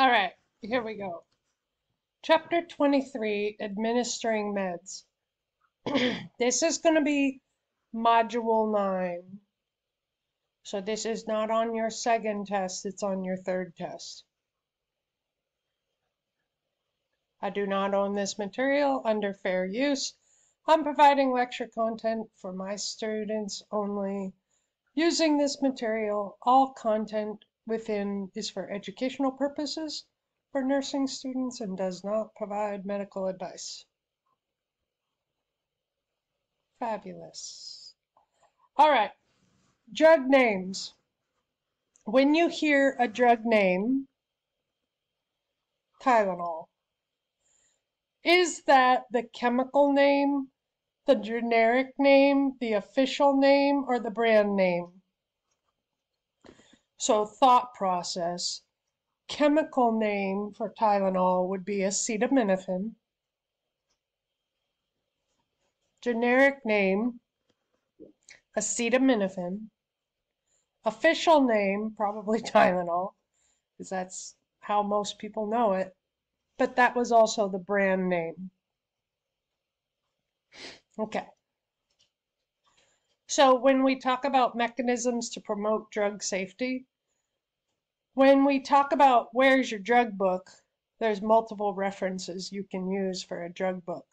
All right, here we go. Chapter 23, Administering Meds. this is going to be Module 9. So this is not on your second test, it's on your third test. I do not own this material under fair use. I'm providing lecture content for my students only. Using this material, all content within is for educational purposes for nursing students and does not provide medical advice. Fabulous. All right, drug names. When you hear a drug name, Tylenol, is that the chemical name, the generic name, the official name, or the brand name? So thought process, chemical name for Tylenol would be acetaminophen. Generic name, acetaminophen. Official name, probably Tylenol, because that's how most people know it. But that was also the brand name. Okay. So when we talk about mechanisms to promote drug safety, when we talk about where's your drug book, there's multiple references you can use for a drug book.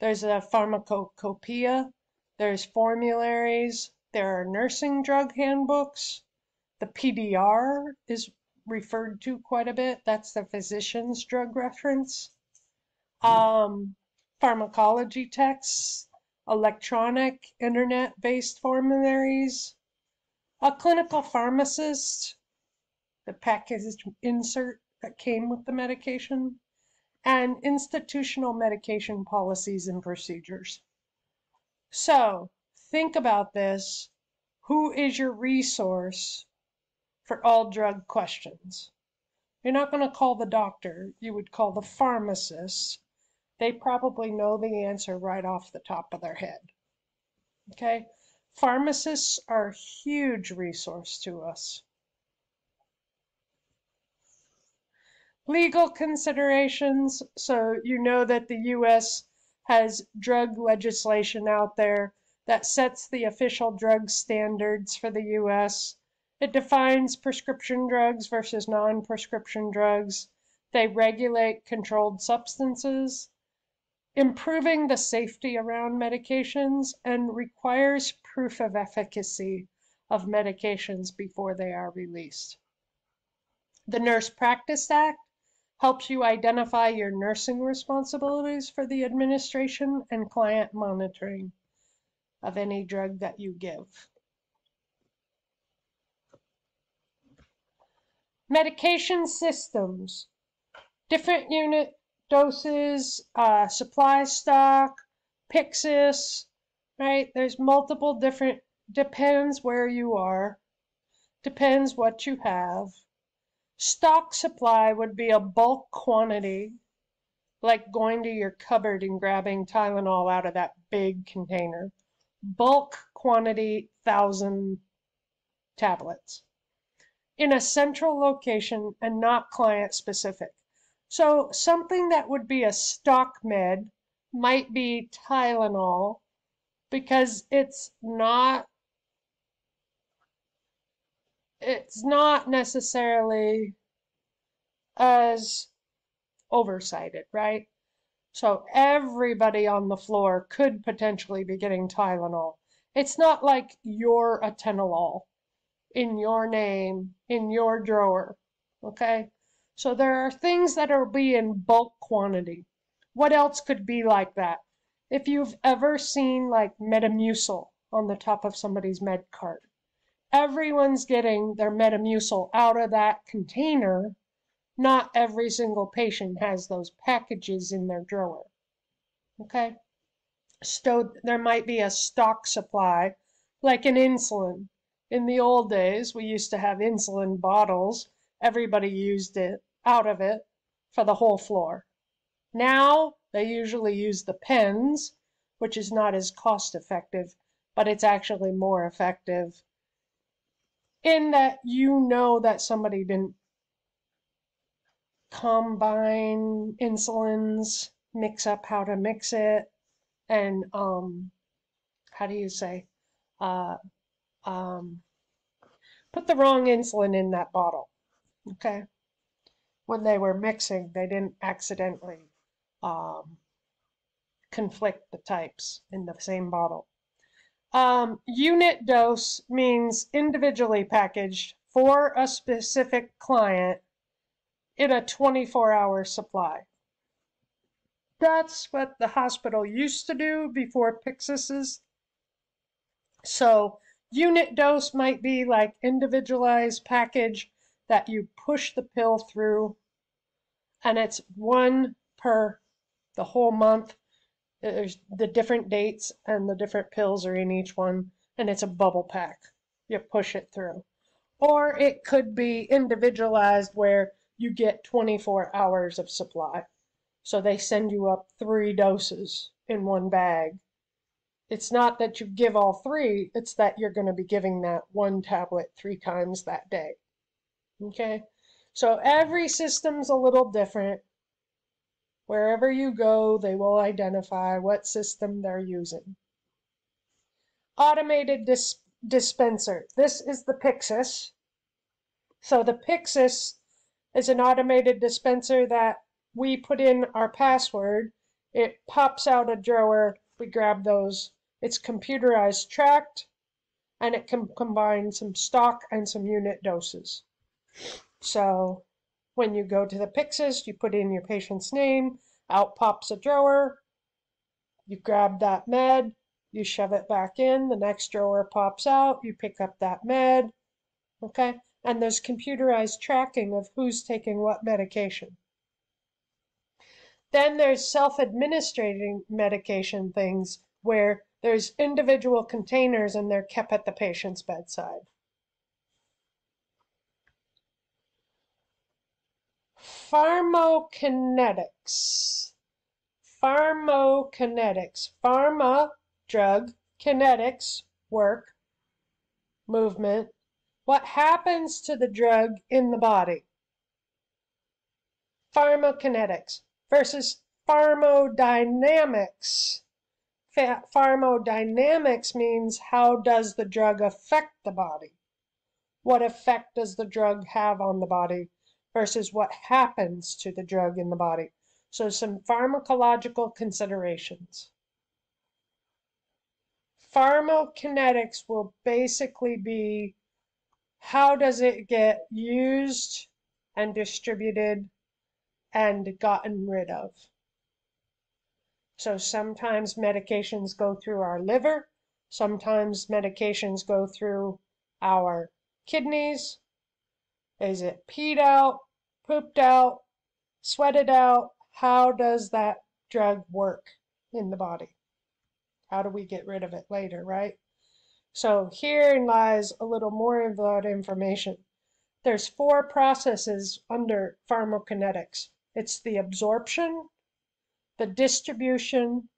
There's a pharmacopoeia, there's formularies, there are nursing drug handbooks. The PDR is referred to quite a bit. That's the physician's drug reference. Um, pharmacology texts, electronic internet-based formularies, a clinical pharmacist the package insert that came with the medication, and institutional medication policies and procedures. So think about this. Who is your resource for all drug questions? You're not going to call the doctor, you would call the pharmacist. They probably know the answer right off the top of their head. Okay? Pharmacists are a huge resource to us. Legal considerations. So you know that the US has drug legislation out there that sets the official drug standards for the US. It defines prescription drugs versus non-prescription drugs. They regulate controlled substances, improving the safety around medications, and requires proof of efficacy of medications before they are released. The Nurse Practice Act helps you identify your nursing responsibilities for the administration and client monitoring of any drug that you give. Medication systems, different unit doses, uh, supply stock, Pyxis, right? There's multiple different, depends where you are, depends what you have. Stock supply would be a bulk quantity, like going to your cupboard and grabbing Tylenol out of that big container. Bulk quantity, thousand tablets in a central location and not client specific. So something that would be a stock med might be Tylenol because it's not it's not necessarily as oversighted, right? So everybody on the floor could potentially be getting Tylenol. It's not like you're atenolol in your name, in your drawer, okay? So there are things that are be in bulk quantity. What else could be like that? If you've ever seen like Metamucil on the top of somebody's med cart, everyone's getting their Metamucil out of that container. Not every single patient has those packages in their drawer. Okay? So there might be a stock supply, like an insulin. In the old days, we used to have insulin bottles. Everybody used it out of it for the whole floor. Now, they usually use the pens, which is not as cost effective, but it's actually more effective in that you know that somebody didn't combine insulins, mix up how to mix it, and um, how do you say, uh, um, put the wrong insulin in that bottle. Okay. When they were mixing, they didn't accidentally um, conflict the types in the same bottle. Um, unit dose means individually packaged for a specific client in a 24 hour supply. That's what the hospital used to do before Pyxis's. So unit dose might be like individualized package that you push the pill through and it's one per the whole month there's the different dates and the different pills are in each one, and it's a bubble pack. You push it through. Or it could be individualized where you get 24 hours of supply. So they send you up three doses in one bag. It's not that you give all three, it's that you're going to be giving that one tablet three times that day. Okay? So every system's a little different. Wherever you go, they will identify what system they're using. Automated dis dispenser. This is the Pyxis. So the Pyxis is an automated dispenser that we put in our password. It pops out a drawer. We grab those. It's computerized tracked and it can combine some stock and some unit doses. So when you go to the Pyxis, you put in your patient's name, out pops a drawer, you grab that med, you shove it back in, the next drawer pops out, you pick up that med, okay? And there's computerized tracking of who's taking what medication. Then there's self-administrating medication things where there's individual containers and they're kept at the patient's bedside. Pharmacokinetics. Pharmacokinetics. Pharma, drug, kinetics, work, movement. What happens to the drug in the body? Pharmacokinetics versus pharmacodynamics. Pharmacodynamics means how does the drug affect the body? What effect does the drug have on the body? Versus what happens to the drug in the body. So some pharmacological considerations. Pharmacokinetics will basically be how does it get used and distributed and gotten rid of. So sometimes medications go through our liver, sometimes medications go through our kidneys. Is it peed out? Pooped out, sweated out, how does that drug work in the body? How do we get rid of it later, right? So herein lies a little more of that information. There's four processes under pharmacokinetics. It's the absorption, the distribution,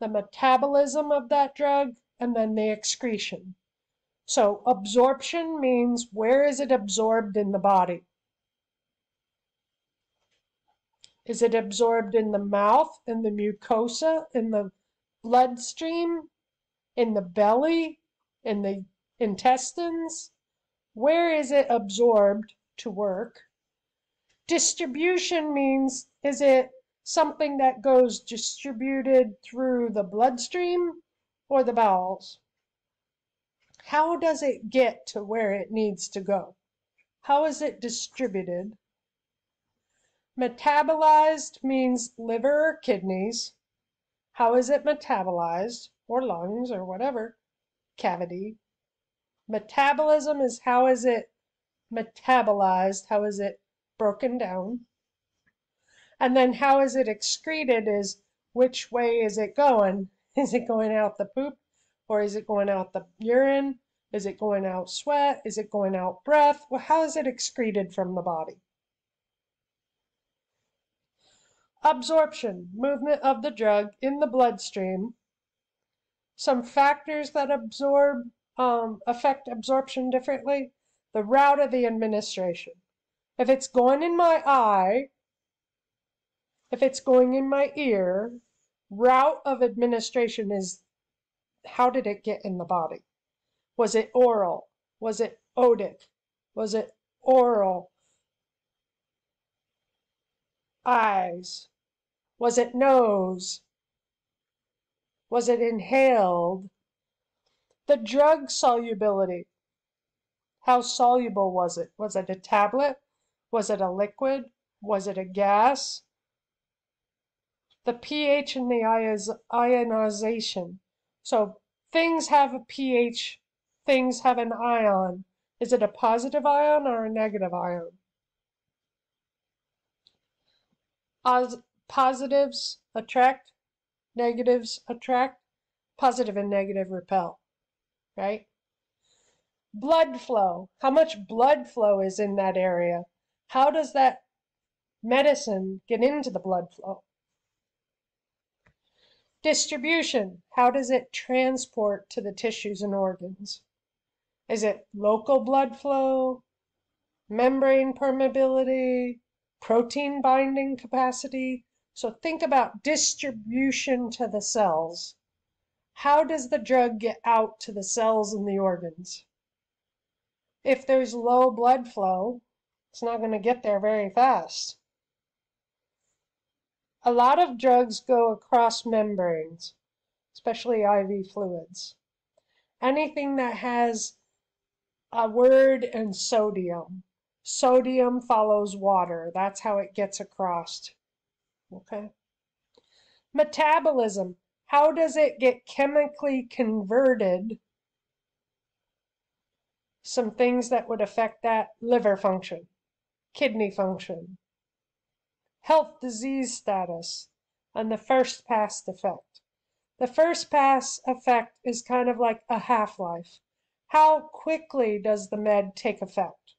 the metabolism of that drug, and then the excretion. So absorption means where is it absorbed in the body? Is it absorbed in the mouth, in the mucosa, in the bloodstream, in the belly, in the intestines? Where is it absorbed to work? Distribution means is it something that goes distributed through the bloodstream or the bowels? How does it get to where it needs to go? How is it distributed? Metabolized means liver or kidneys. How is it metabolized? Or lungs or whatever cavity. Metabolism is how is it metabolized? How is it broken down? And then how is it excreted is which way is it going? Is it going out the poop or is it going out the urine? Is it going out sweat? Is it going out breath? Well, how is it excreted from the body? Absorption, movement of the drug in the bloodstream. Some factors that absorb um, affect absorption differently. The route of the administration. If it's going in my eye, If it's going in my ear, route of administration is how did it get in the body? Was it oral? Was it otic? Was it oral? Eyes? Was it nose? Was it inhaled? The drug solubility. How soluble was it? Was it a tablet? Was it a liquid? Was it a gas? The pH and the ionization. So things have a pH, things have an ion. Is it a positive ion or a negative ion? Positives attract, negatives attract, positive and negative repel, right? Blood flow. How much blood flow is in that area? How does that medicine get into the blood flow? Distribution. How does it transport to the tissues and organs? Is it local blood flow, membrane permeability, protein binding capacity. So think about distribution to the cells. How does the drug get out to the cells and the organs? If there's low blood flow, it's not going to get there very fast. A lot of drugs go across membranes, especially IV fluids. Anything that has a word and sodium Sodium follows water. That's how it gets across. Okay. Metabolism. How does it get chemically converted? Some things that would affect that liver function, kidney function, health disease status, and the first pass effect. The first pass effect is kind of like a half life. How quickly does the med take effect?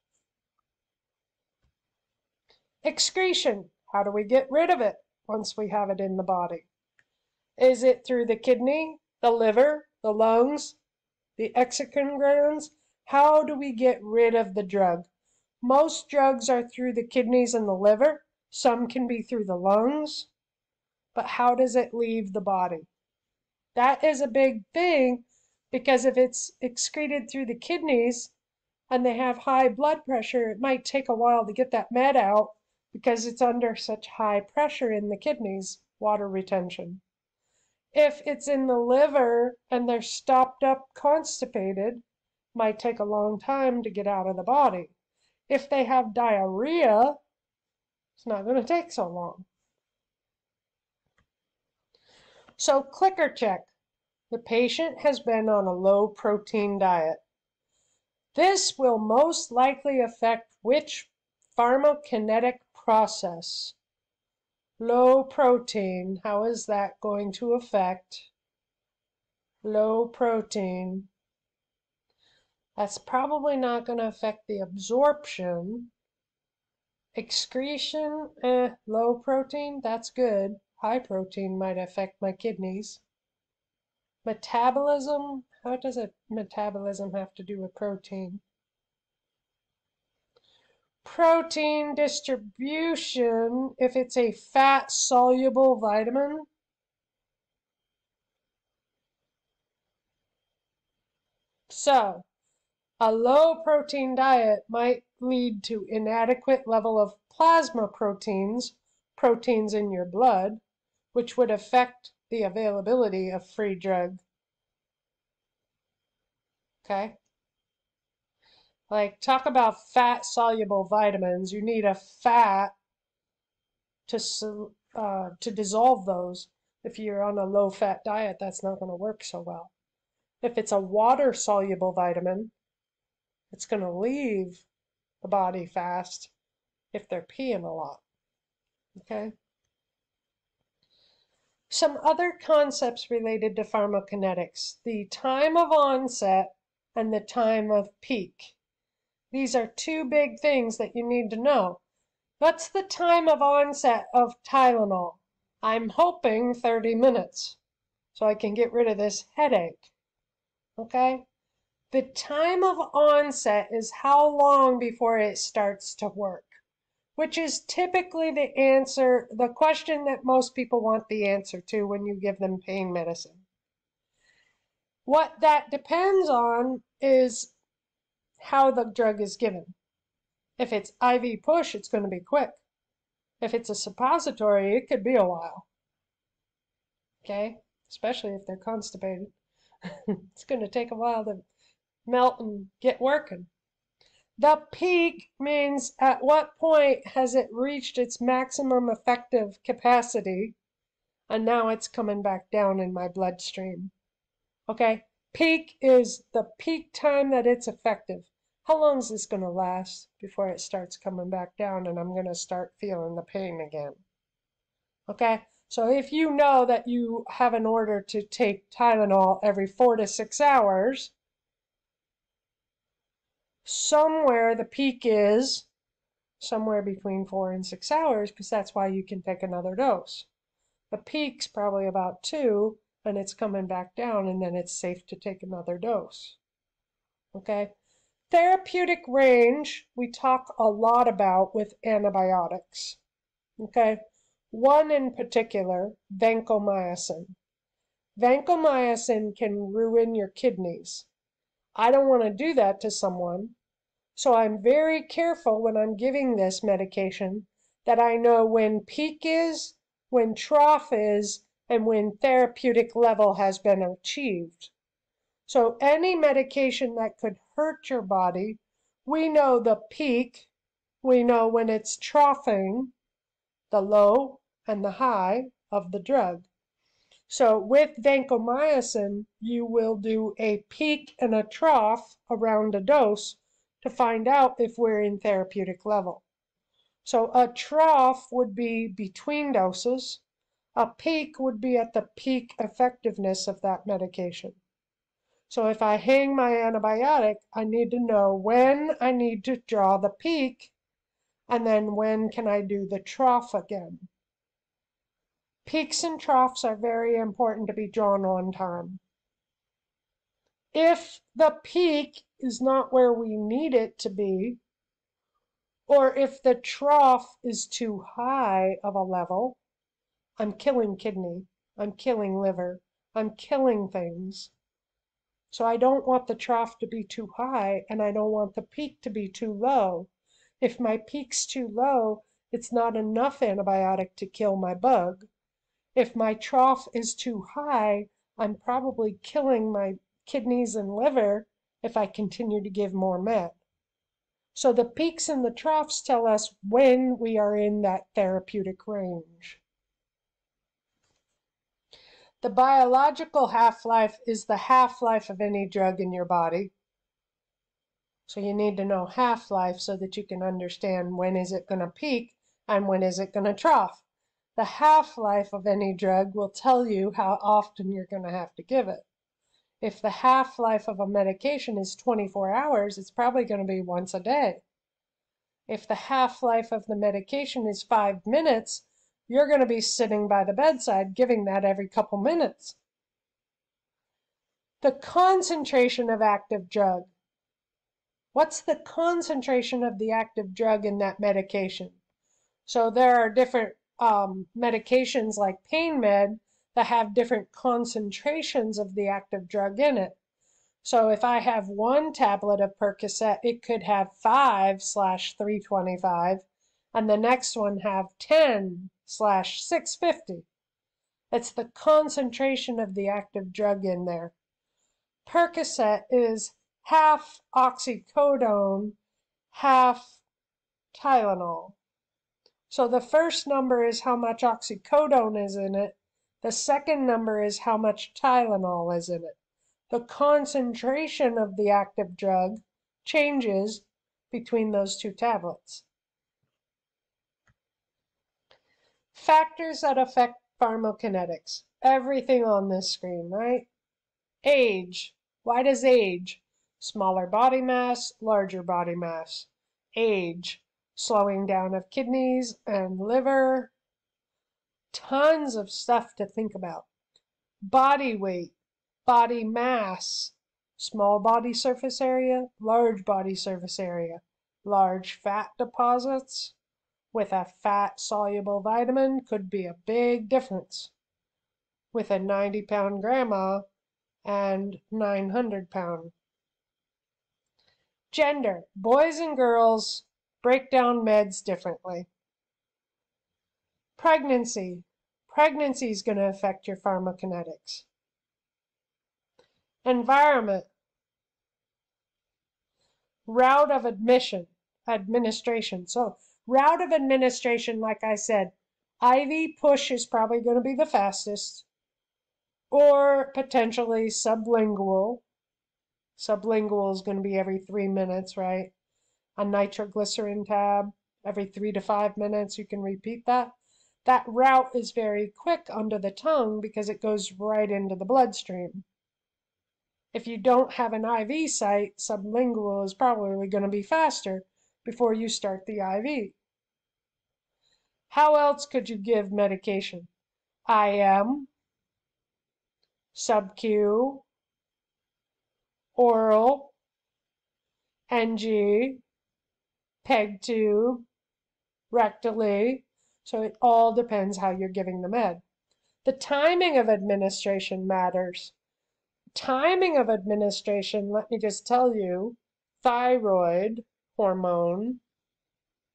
Excretion. How do we get rid of it once we have it in the body? Is it through the kidney, the liver, the lungs, the exocrine glands? How do we get rid of the drug? Most drugs are through the kidneys and the liver. Some can be through the lungs. But how does it leave the body? That is a big thing because if it's excreted through the kidneys and they have high blood pressure, it might take a while to get that med out because it's under such high pressure in the kidneys, water retention. If it's in the liver and they're stopped up constipated, might take a long time to get out of the body. If they have diarrhea, it's not going to take so long. So clicker check. The patient has been on a low protein diet. This will most likely affect which pharmacokinetic process. Low protein, how is that going to affect low protein? That's probably not going to affect the absorption. Excretion, eh, low protein, that's good. High protein might affect my kidneys. Metabolism, how does a metabolism have to do with protein? Protein distribution if it's a fat soluble vitamin. So, a low protein diet might lead to inadequate level of plasma proteins, proteins in your blood, which would affect the availability of free drug. Okay? Like, talk about fat soluble vitamins. You need a fat to, uh, to dissolve those. If you're on a low fat diet, that's not going to work so well. If it's a water soluble vitamin, it's going to leave the body fast if they're peeing a lot. Okay? Some other concepts related to pharmacokinetics the time of onset and the time of peak. These are two big things that you need to know. What's the time of onset of Tylenol? I'm hoping 30 minutes so I can get rid of this headache. Okay? The time of onset is how long before it starts to work. which is typically the answer, the question that most people want the answer to when you give them pain medicine. What that depends on is how the drug is given. If it's IV push, it's going to be quick. If it's a suppository, it could be a while. Okay, especially if they're constipated. it's going to take a while to melt and get working. The peak means at what point has it reached its maximum effective capacity and now it's coming back down in my bloodstream. Okay, peak is the peak time that it's effective. How long is this going to last before it starts coming back down and I'm going to start feeling the pain again? Okay, so if you know that you have an order to take Tylenol every four to six hours, somewhere the peak is somewhere between four and six hours because that's why you can take another dose. The peak's probably about two and it's coming back down and then it's safe to take another dose. Okay. Therapeutic range we talk a lot about with antibiotics. Okay. One in particular, vancomycin. Vancomycin can ruin your kidneys. I don't want to do that to someone. So I'm very careful when I'm giving this medication that I know when peak is, when trough is, and when therapeutic level has been achieved. So any medication that could hurt your body, we know the peak, we know when it's troughing, the low and the high of the drug. So with vancomycin, you will do a peak and a trough around a dose to find out if we're in therapeutic level. So a trough would be between doses. A peak would be at the peak effectiveness of that medication. So if I hang my antibiotic, I need to know when I need to draw the peak and then when can I do the trough again. Peaks and troughs are very important to be drawn on time. If the peak is not where we need it to be, or if the trough is too high of a level, I'm killing kidney, I'm killing liver, I'm killing things. So I don't want the trough to be too high and I don't want the peak to be too low. If my peak's too low, it's not enough antibiotic to kill my bug. If my trough is too high, I'm probably killing my kidneys and liver if I continue to give more met. So the peaks and the troughs tell us when we are in that therapeutic range. The biological half-life is the half-life of any drug in your body. So you need to know half-life so that you can understand when is it going to peak and when is it going to trough. The half-life of any drug will tell you how often you're going to have to give it. If the half-life of a medication is 24 hours, it's probably going to be once a day. If the half-life of the medication is five minutes, you're going to be sitting by the bedside giving that every couple minutes. The concentration of active drug. What's the concentration of the active drug in that medication? So there are different um, medications like pain med that have different concentrations of the active drug in it. So if I have one tablet of Percocet, it could have 5 slash 325, and the next one have 10 slash 650. It's the concentration of the active drug in there. Percocet is half oxycodone, half Tylenol. So the first number is how much oxycodone is in it. The second number is how much Tylenol is in it. The concentration of the active drug changes between those two tablets. Factors that affect pharmacokinetics. Everything on this screen, right? Age. Why does age? Smaller body mass, larger body mass. Age slowing down of kidneys and liver. Tons of stuff to think about. Body weight, body mass, small body surface area, large body surface area, large fat deposits, with a fat soluble vitamin could be a big difference with a 90 pound grandma and 900 pound. Gender boys and girls break down meds differently. Pregnancy pregnancy is going to affect your pharmacokinetics. Environment route of admission administration. So route of administration, like I said, IV push is probably going to be the fastest, or potentially sublingual. Sublingual is going to be every three minutes, right? A nitroglycerin tab every three to five minutes. You can repeat that. That route is very quick under the tongue because it goes right into the bloodstream. If you don't have an IV site, sublingual is probably going to be faster before you start the IV. How else could you give medication? IM, sub-Q, oral, NG, peg tube, rectally. So it all depends how you're giving the med. The timing of administration matters. Timing of administration, let me just tell you, thyroid hormone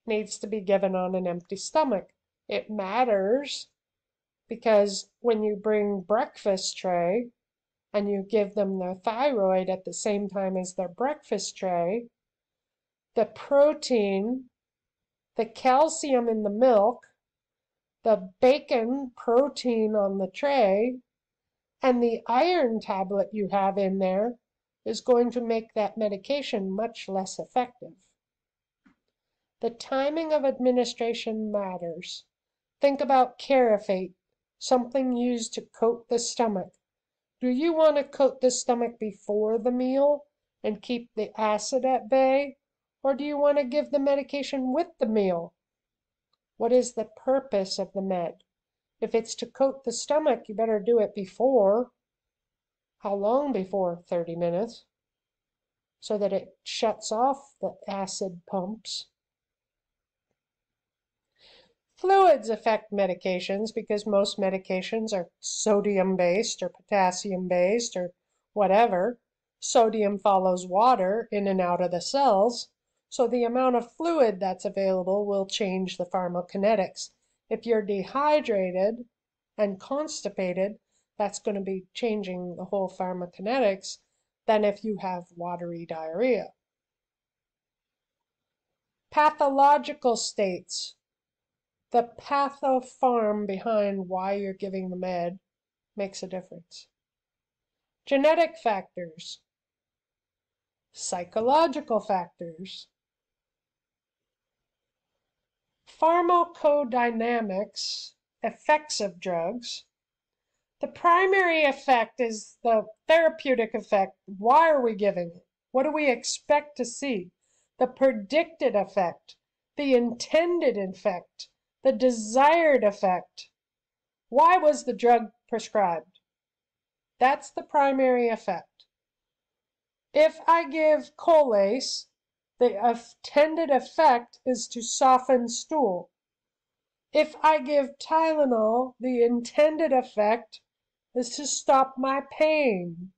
needs to be given on an empty stomach. It matters because when you bring breakfast tray and you give them their thyroid at the same time as their breakfast tray, the protein, the calcium in the milk, the bacon protein on the tray, and the iron tablet you have in there is going to make that medication much less effective. The timing of administration matters. Think about Carafate, something used to coat the stomach. Do you want to coat the stomach before the meal and keep the acid at bay? Or do you want to give the medication with the meal? What is the purpose of the med? If it's to coat the stomach, you better do it before. How long before? 30 minutes. So that it shuts off the acid pumps. Fluids affect medications because most medications are sodium based or potassium based or whatever. Sodium follows water in and out of the cells, so the amount of fluid that's available will change the pharmacokinetics. If you're dehydrated and constipated, that's going to be changing the whole pharmacokinetics than if you have watery diarrhea. Pathological states the pathopharm behind why you're giving the med makes a difference. Genetic factors, psychological factors, pharmacodynamics, effects of drugs. The primary effect is the therapeutic effect. Why are we giving it? What do we expect to see? The predicted effect, the intended effect, the desired effect. Why was the drug prescribed? That's the primary effect. If I give Colace, the intended effect is to soften stool. If I give Tylenol, the intended effect is to stop my pain.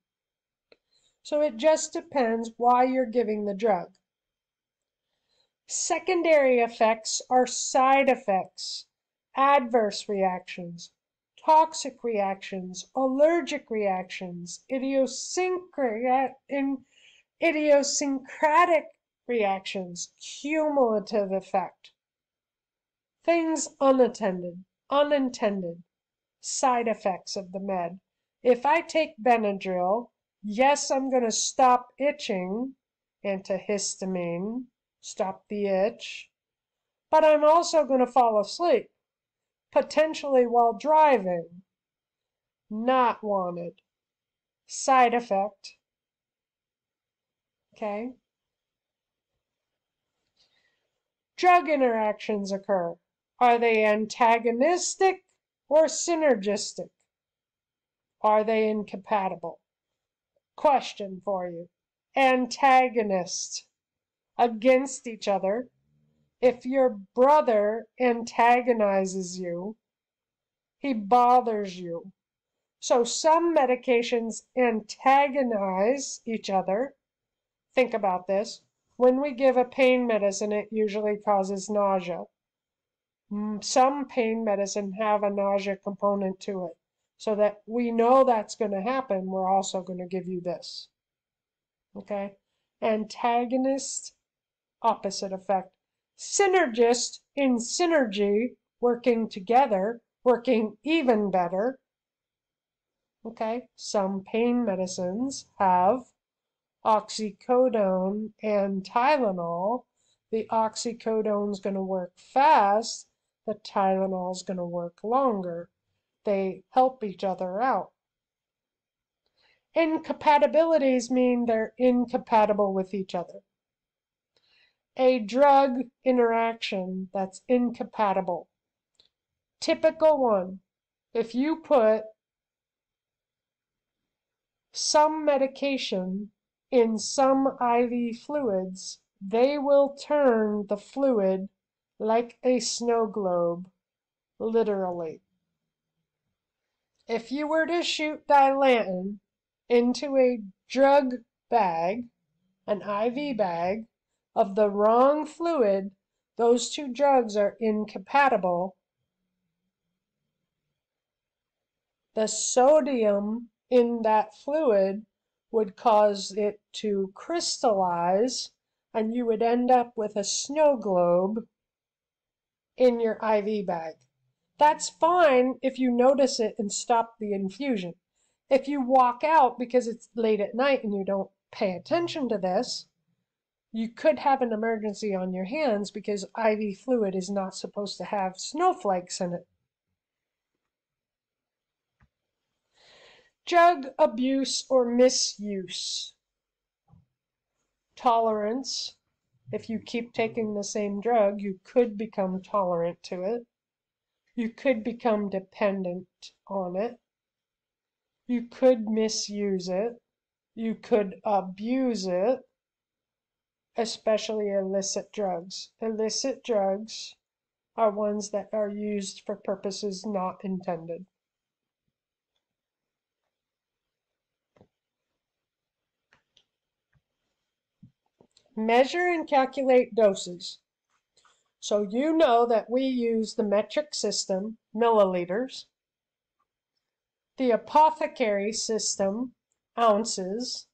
So it just depends why you're giving the drug. Secondary effects are side effects, adverse reactions, toxic reactions, allergic reactions, idiosyncratic reactions, cumulative effect. Things unattended, unintended, side effects of the med. If I take Benadryl, yes, I'm going to stop itching, antihistamine, stop the itch. But I'm also going to fall asleep, potentially while driving. Not wanted. Side effect. Okay. Drug interactions occur. Are they antagonistic or synergistic? Are they incompatible? Question for you. Antagonist against each other. If your brother antagonizes you, he bothers you. So some medications antagonize each other. Think about this. When we give a pain medicine, it usually causes nausea. Mm, some pain medicine have a nausea component to it. So that we know that's going to happen, we're also going to give you this. Okay? Antagonist, opposite effect. Synergist in synergy, working together, working even better. Okay, some pain medicines have oxycodone and Tylenol. The oxycodone is going to work fast, the Tylenol is going to work longer. They help each other out. Incompatibilities mean they're incompatible with each other. A drug interaction that's incompatible. Typical one. If you put some medication in some IV fluids, they will turn the fluid like a snow globe, literally. If you were to shoot Dilantin into a drug bag, an IV bag, of the wrong fluid, those two drugs are incompatible. The sodium in that fluid would cause it to crystallize, and you would end up with a snow globe in your IV bag. That's fine if you notice it and stop the infusion. If you walk out because it's late at night and you don't pay attention to this, you could have an emergency on your hands because IV fluid is not supposed to have snowflakes in it. Drug abuse or misuse. Tolerance. If you keep taking the same drug, you could become tolerant to it. You could become dependent on it. You could misuse it. You could abuse it, especially illicit drugs. Illicit drugs are ones that are used for purposes not intended. Measure and calculate doses. So you know that we use the metric system, milliliters, the apothecary system, ounces,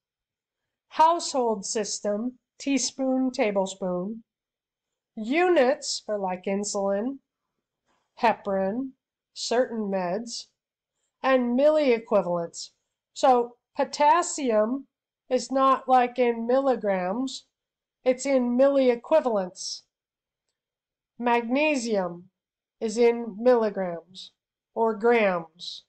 household system, teaspoon, tablespoon, units are like insulin, heparin, certain meds, and milliequivalents. So potassium is not like in milligrams, it's in milliequivalents. Magnesium is in milligrams or grams.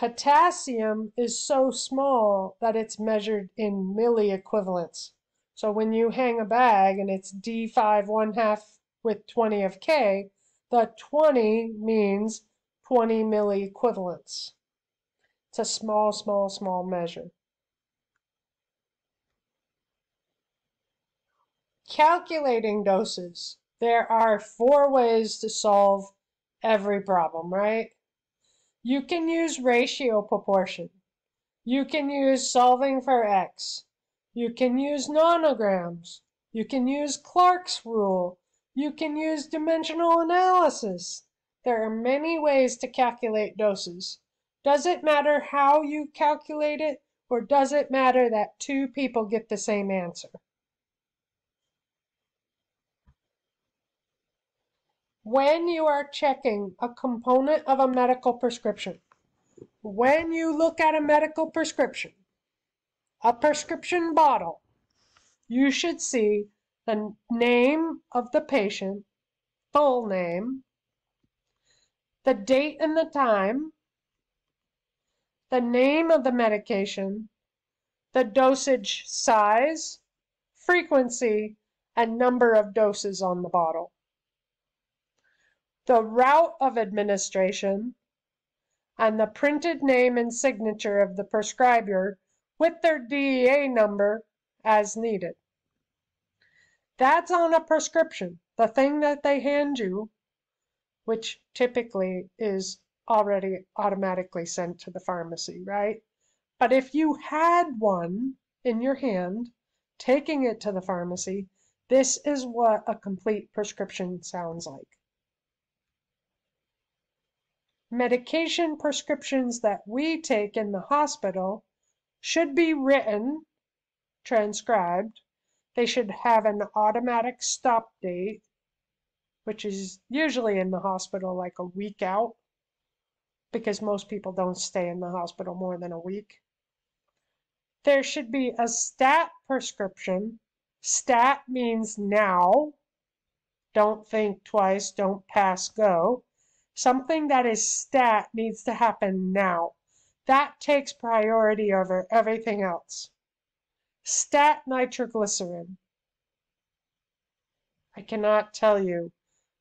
Potassium is so small that it's measured in milliequivalents. So when you hang a bag and it's D5 1 half with 20 of K, the 20 means 20 milliequivalents. It's a small, small, small measure. Calculating doses. There are four ways to solve every problem, right? You can use ratio proportion. You can use solving for x. You can use nomograms. You can use Clark's rule. You can use dimensional analysis. There are many ways to calculate doses. Does it matter how you calculate it, or does it matter that two people get the same answer? When you are checking a component of a medical prescription, when you look at a medical prescription, a prescription bottle, you should see the name of the patient, full name, the date and the time, the name of the medication, the dosage size, frequency, and number of doses on the bottle the route of administration, and the printed name and signature of the prescriber with their DEA number as needed. That's on a prescription. The thing that they hand you, which typically is already automatically sent to the pharmacy, right? But if you had one in your hand, taking it to the pharmacy, this is what a complete prescription sounds like. Medication prescriptions that we take in the hospital should be written, transcribed. They should have an automatic stop date, which is usually in the hospital like a week out, because most people don't stay in the hospital more than a week. There should be a stat prescription. Stat means now. Don't think twice, don't pass go. Something that is stat needs to happen now. That takes priority over everything else. Stat nitroglycerin. I cannot tell you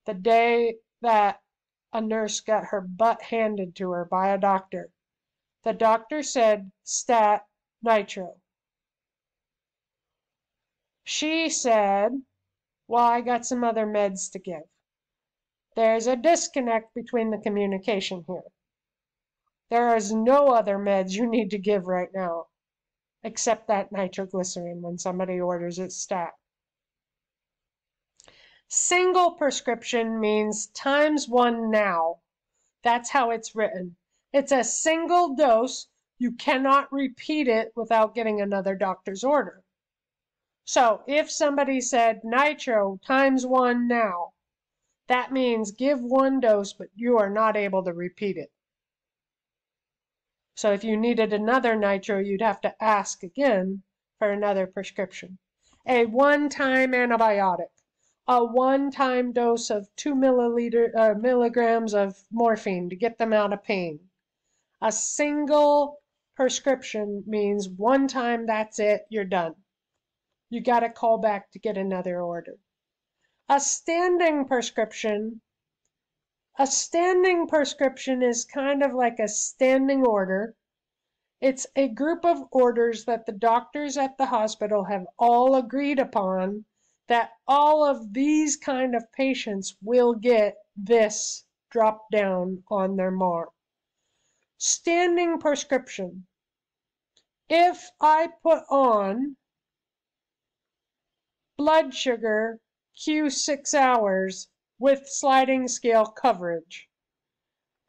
the day that a nurse got her butt handed to her by a doctor. The doctor said, stat nitro. She said, well, I got some other meds to give. There's a disconnect between the communication here. There is no other meds you need to give right now, except that nitroglycerin when somebody orders it stat. Single prescription means times one now. That's how it's written. It's a single dose. You cannot repeat it without getting another doctor's order. So if somebody said nitro times one now, that means give one dose, but you are not able to repeat it. So if you needed another nitro, you'd have to ask again for another prescription. A one-time antibiotic, a one-time dose of two milliliter, uh, milligrams of morphine to get them out of pain. A single prescription means one time, that's it, you're done. You got to call back to get another order. A standing prescription, a standing prescription is kind of like a standing order. It's a group of orders that the doctors at the hospital have all agreed upon that all of these kind of patients will get this drop down on their MAR. Standing prescription. If I put on blood sugar Q6 hours with sliding scale coverage.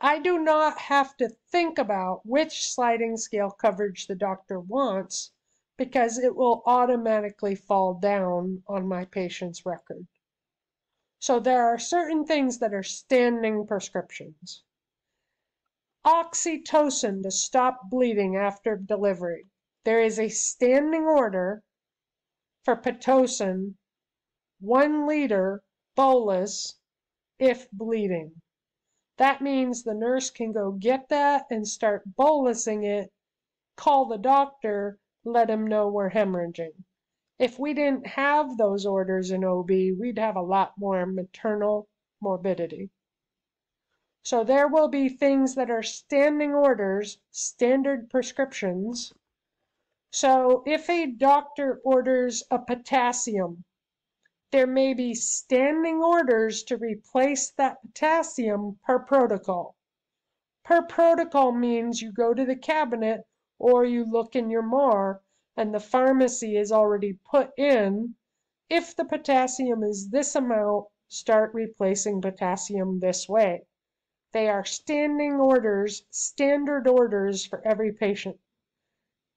I do not have to think about which sliding scale coverage the doctor wants because it will automatically fall down on my patient's record. So there are certain things that are standing prescriptions. Oxytocin to stop bleeding after delivery. There is a standing order for Pitocin one liter bolus if bleeding. That means the nurse can go get that and start bolusing it, call the doctor, let him know we're hemorrhaging. If we didn't have those orders in OB, we'd have a lot more maternal morbidity. So there will be things that are standing orders, standard prescriptions. So if a doctor orders a potassium there may be standing orders to replace that potassium per protocol. Per protocol means you go to the cabinet or you look in your MAR and the pharmacy is already put in. If the potassium is this amount, start replacing potassium this way. They are standing orders, standard orders for every patient.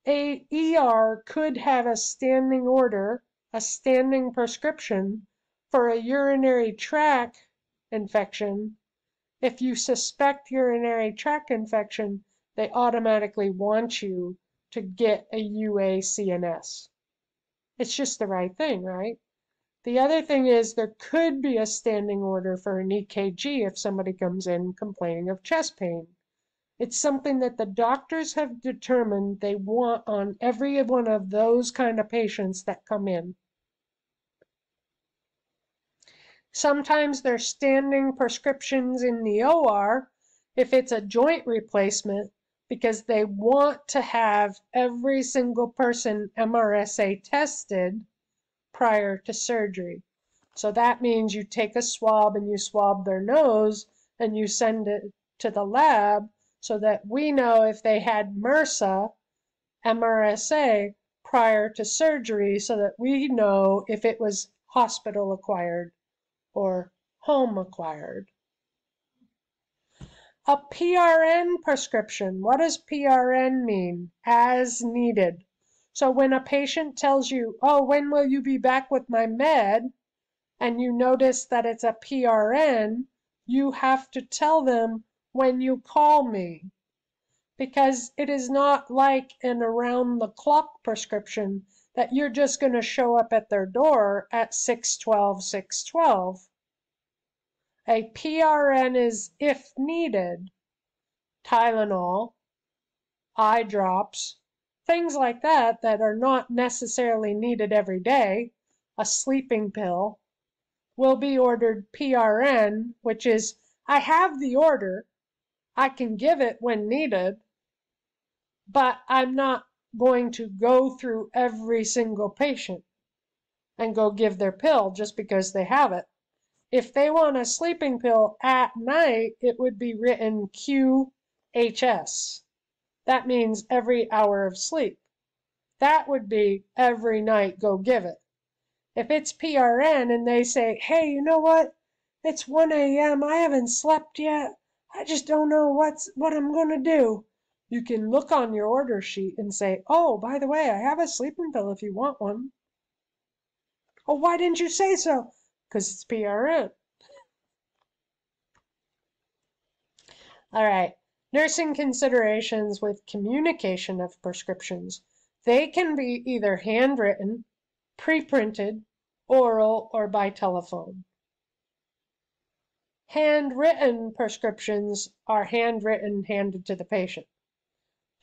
A ER could have a standing order a standing prescription for a urinary tract infection, if you suspect urinary tract infection, they automatically want you to get a UA C&S. It's just the right thing, right? The other thing is there could be a standing order for an EKG if somebody comes in complaining of chest pain. It's something that the doctors have determined they want on every one of those kind of patients that come in. Sometimes they're standing prescriptions in the OR if it's a joint replacement because they want to have every single person MRSA tested prior to surgery. So that means you take a swab and you swab their nose and you send it to the lab so that we know if they had MRSA, MRSA prior to surgery so that we know if it was hospital acquired or home acquired. A PRN prescription. What does PRN mean? As needed. So when a patient tells you, oh, when will you be back with my med? And you notice that it's a PRN, you have to tell them when you call me. Because it is not like an around the clock prescription that you're just going to show up at their door at 612, 612. A PRN is if needed. Tylenol, eye drops, things like that that are not necessarily needed every day, a sleeping pill, will be ordered PRN, which is I have the order, I can give it when needed, but I'm not going to go through every single patient and go give their pill just because they have it. If they want a sleeping pill at night, it would be written QHS. That means every hour of sleep. That would be every night go give it. If it's PRN and they say, hey, you know what? It's 1 a.m. I haven't slept yet. I just don't know what's what I'm going to do. You can look on your order sheet and say, oh, by the way, I have a sleeping pill if you want one. Oh, why didn't you say so? because it's PRN. All right, nursing considerations with communication of prescriptions. They can be either handwritten, pre-printed, oral, or by telephone. Handwritten prescriptions are handwritten, handed to the patient.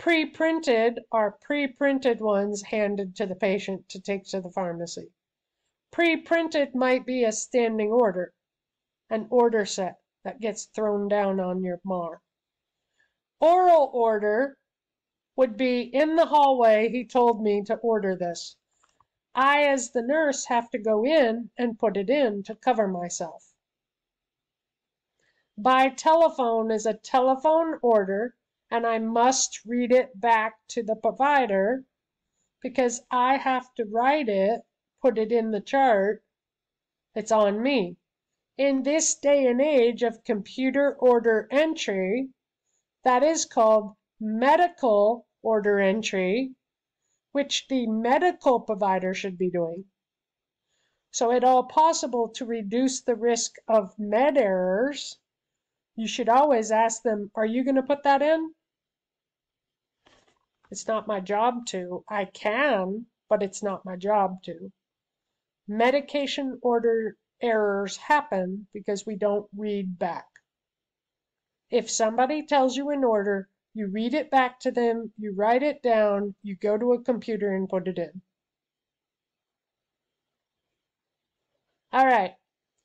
Pre-printed are pre-printed ones handed to the patient to take to the pharmacy. Pre-printed might be a standing order, an order set that gets thrown down on your MAR. Oral order would be in the hallway, he told me to order this. I, as the nurse, have to go in and put it in to cover myself. By telephone is a telephone order, and I must read it back to the provider because I have to write it put it in the chart, it's on me. In this day and age of computer order entry, that is called medical order entry, which the medical provider should be doing. So at all possible to reduce the risk of med errors, you should always ask them, are you going to put that in? It's not my job to. I can, but it's not my job to. Medication order errors happen because we don't read back. If somebody tells you an order, you read it back to them, you write it down, you go to a computer and put it in. All right.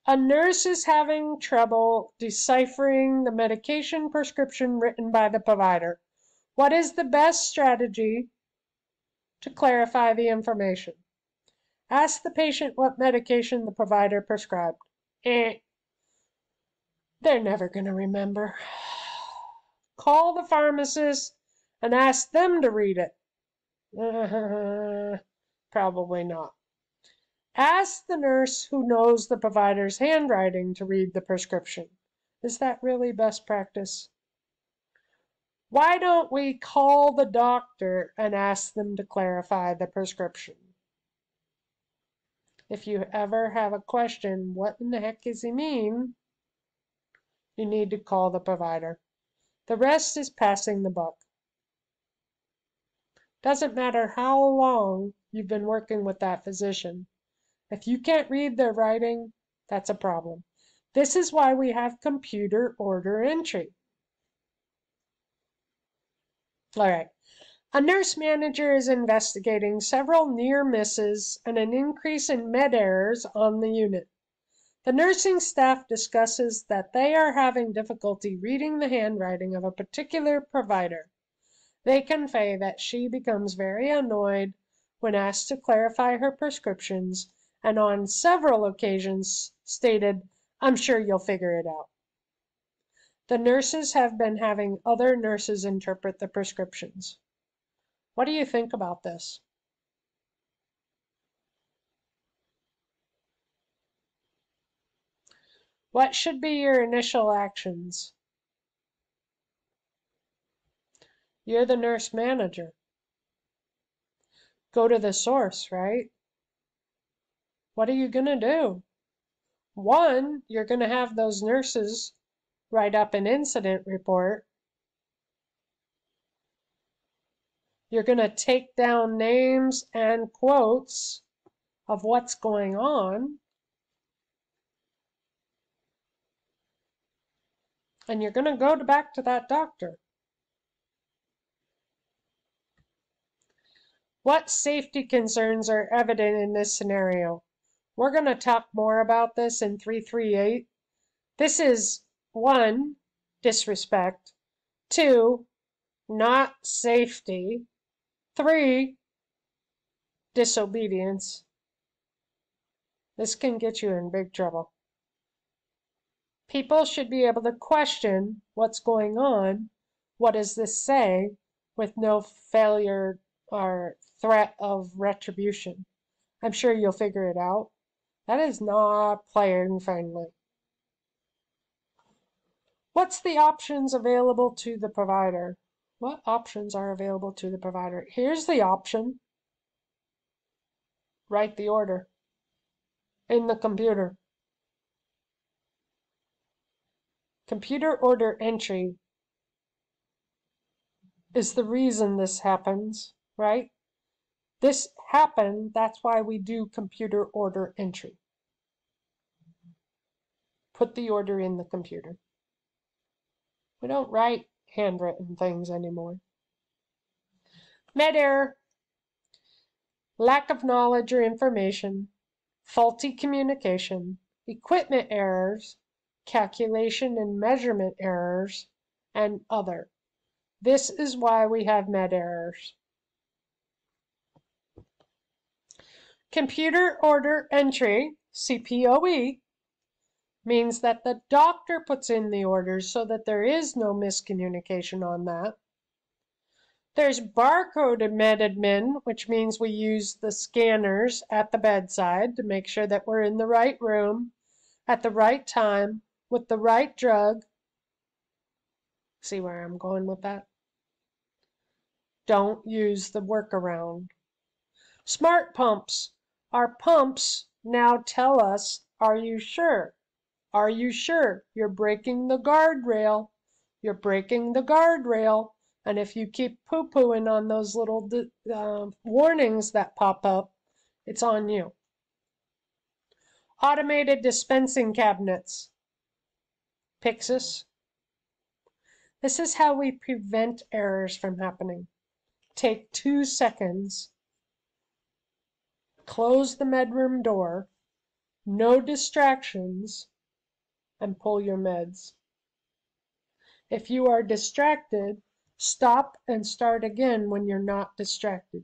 A nurse is having trouble deciphering the medication prescription written by the provider. What is the best strategy to clarify the information? Ask the patient what medication the provider prescribed. Eh. They're never going to remember. Call the pharmacist and ask them to read it. Probably not. Ask the nurse who knows the provider's handwriting to read the prescription. Is that really best practice? Why don't we call the doctor and ask them to clarify the prescription? If you ever have a question, what in the heck does he mean? You need to call the provider. The rest is passing the buck. Doesn't matter how long you've been working with that physician. If you can't read their writing, that's a problem. This is why we have computer order entry. All right. A nurse manager is investigating several near misses and an increase in med errors on the unit. The nursing staff discusses that they are having difficulty reading the handwriting of a particular provider. They convey that she becomes very annoyed when asked to clarify her prescriptions and on several occasions stated, I'm sure you'll figure it out. The nurses have been having other nurses interpret the prescriptions. What do you think about this? What should be your initial actions? You're the nurse manager. Go to the source, right? What are you going to do? One, you're going to have those nurses write up an incident report. You're going to take down names and quotes of what's going on. and you're going to go back to that doctor. What safety concerns are evident in this scenario? We're going to talk more about this in 338. This is one, disrespect, two, not safety, three, disobedience. This can get you in big trouble. People should be able to question what's going on, what does this say, with no failure or threat of retribution. I'm sure you'll figure it out. That is not player friendly. What's the options available to the provider? What options are available to the provider? Here's the option. Write the order in the computer. Computer order entry is the reason this happens, right? This happened, that's why we do computer order entry. Put the order in the computer. We don't write handwritten things anymore. Med error, lack of knowledge or information, faulty communication, equipment errors, calculation and measurement errors, and other. This is why we have med errors. Computer order entry, CPOE, means that the doctor puts in the orders so that there is no miscommunication on that. There's barcode MedAdmin, which means we use the scanners at the bedside to make sure that we're in the right room at the right time with the right drug. See where I'm going with that? Don't use the workaround. Smart pumps. Our pumps now tell us, are you sure? Are you sure you're breaking the guardrail? You're breaking the guardrail. And if you keep poo pooing on those little uh, warnings that pop up, it's on you. Automated dispensing cabinets. Pyxis. This is how we prevent errors from happening. Take two seconds, close the medroom door, no distractions, and pull your meds. If you are distracted, stop and start again when you're not distracted.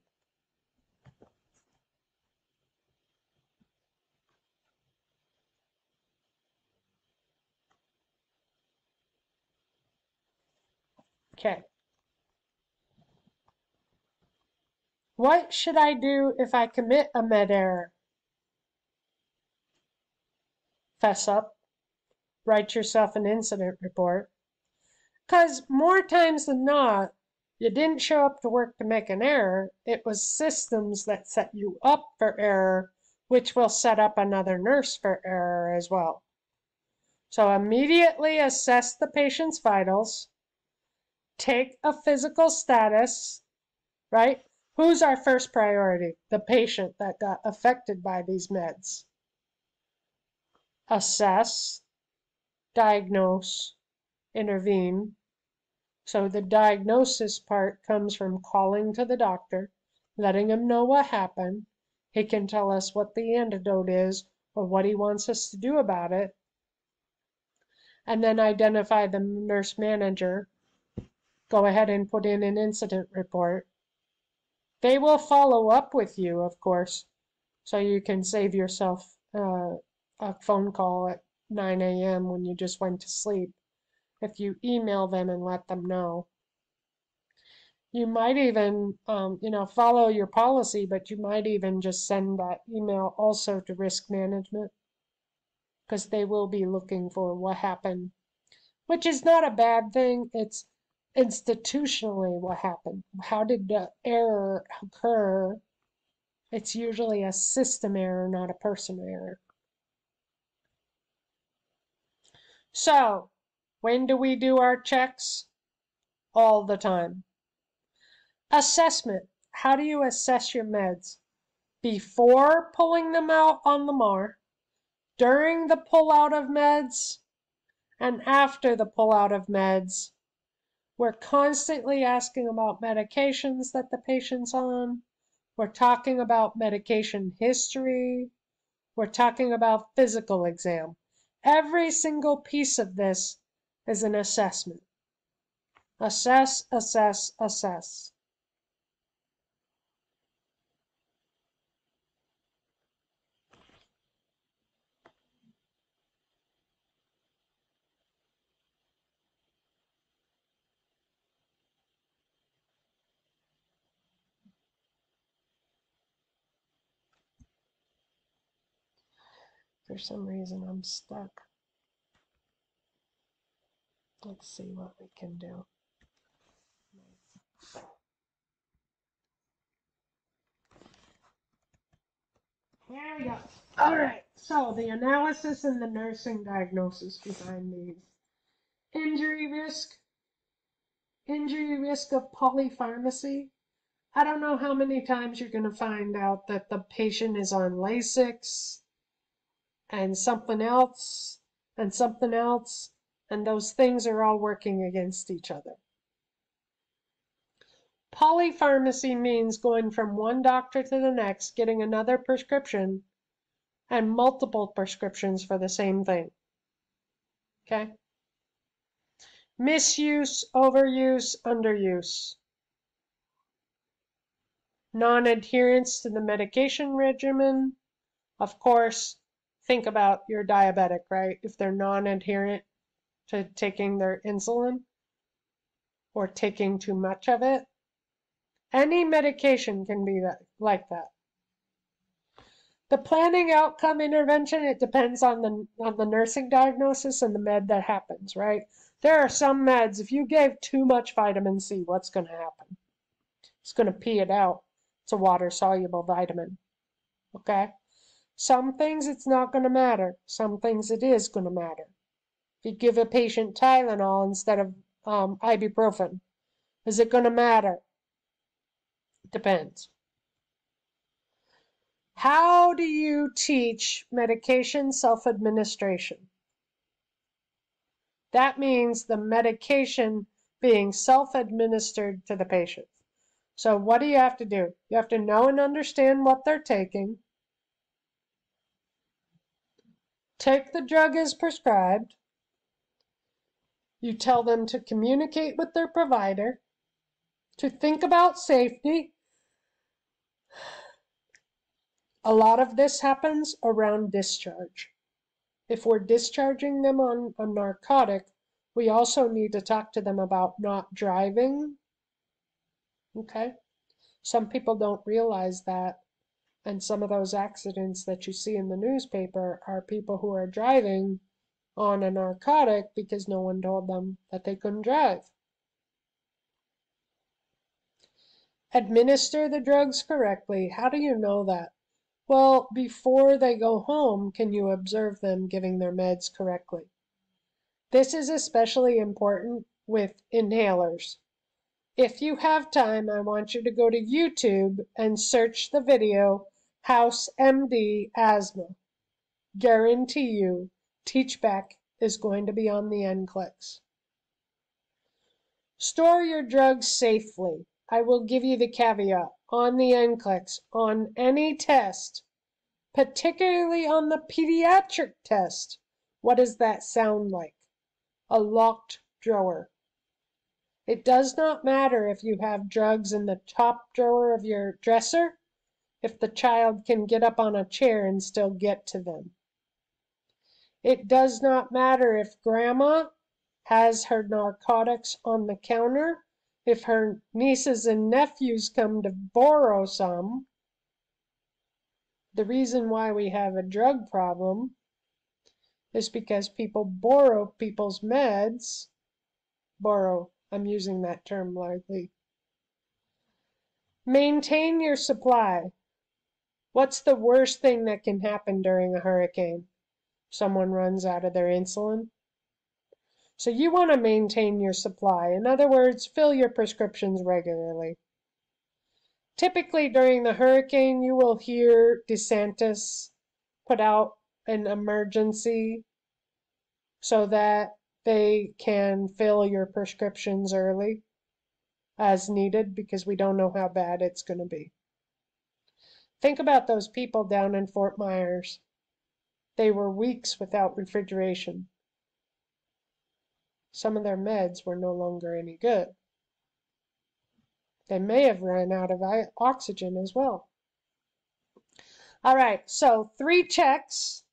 Okay. What should I do if I commit a med error? Fess up. Write yourself an incident report. Because more times than not, you didn't show up to work to make an error. It was systems that set you up for error, which will set up another nurse for error as well. So immediately assess the patient's vitals take a physical status, right? Who's our first priority? The patient that got affected by these meds. Assess, diagnose, intervene. So the diagnosis part comes from calling to the doctor, letting him know what happened. He can tell us what the antidote is or what he wants us to do about it. And then identify the nurse manager go ahead and put in an incident report. They will follow up with you, of course, So you can save yourself uh, a phone call at 9 a.m. when you just went to sleep if you email them and let them know. You might even, um, you know, follow your policy, but you might even just send that email also to risk management because they will be looking for what happened, which is not a bad thing. It's institutionally what happened. How did the error occur? It's usually a system error, not a person error. So, when do we do our checks? All the time. Assessment. How do you assess your meds? Before pulling them out on the MAR, during the pullout of meds, and after the pullout of meds. We're constantly asking about medications that the patient's on. We're talking about medication history. We're talking about physical exam. Every single piece of this is an assessment. Assess, assess, assess. For some reason, I'm stuck. Let's see what we can do. There we go. All right, so the analysis and the nursing diagnosis behind these. Injury risk. Injury risk of polypharmacy. I don't know how many times you're going to find out that the patient is on Lasix and something else and something else and those things are all working against each other. Polypharmacy means going from one doctor to the next, getting another prescription, and multiple prescriptions for the same thing. Okay? Misuse, overuse, underuse. Non adherence to the medication regimen. Of course, think about your diabetic, right? If they're non adherent, to taking their insulin or taking too much of it. Any medication can be that, like that. The planning outcome intervention, it depends on the, on the nursing diagnosis and the med that happens, right? There are some meds, if you gave too much vitamin C, what's going to happen? It's going to pee it out. It's a water soluble vitamin. Okay? Some things it's not going to matter. Some things it is going to matter. If you give a patient Tylenol instead of um, ibuprofen, is it going to matter? It Depends. How do you teach medication self administration? That means the medication being self administered to the patient. So, what do you have to do? You have to know and understand what they're taking, take the drug as prescribed, you tell them to communicate with their provider, to think about safety. A lot of this happens around discharge. If we're discharging them on a narcotic, we also need to talk to them about not driving. Okay? Some people don't realize that. And some of those accidents that you see in the newspaper are people who are driving on a narcotic because no one told them that they couldn't drive. Administer the drugs correctly. How do you know that? Well, before they go home, can you observe them giving their meds correctly? This is especially important with inhalers. If you have time, I want you to go to YouTube and search the video House MD Asthma. Guarantee you Teachback is going to be on the NCLEX. Store your drugs safely. I will give you the caveat on the NCLEX on any test, particularly on the pediatric test. What does that sound like? A locked drawer. It does not matter if you have drugs in the top drawer of your dresser if the child can get up on a chair and still get to them. It does not matter if grandma has her narcotics on the counter, if her nieces and nephews come to borrow some. The reason why we have a drug problem is because people borrow people's meds. Borrow, I'm using that term lightly. Maintain your supply. What's the worst thing that can happen during a hurricane? Someone runs out of their insulin. So you want to maintain your supply. In other words, fill your prescriptions regularly. Typically during the hurricane, you will hear DeSantis put out an emergency so that they can fill your prescriptions early as needed because we don't know how bad it's going to be. Think about those people down in Fort Myers. They were weeks without refrigeration. Some of their meds were no longer any good. They may have run out of oxygen as well. All right, so three checks.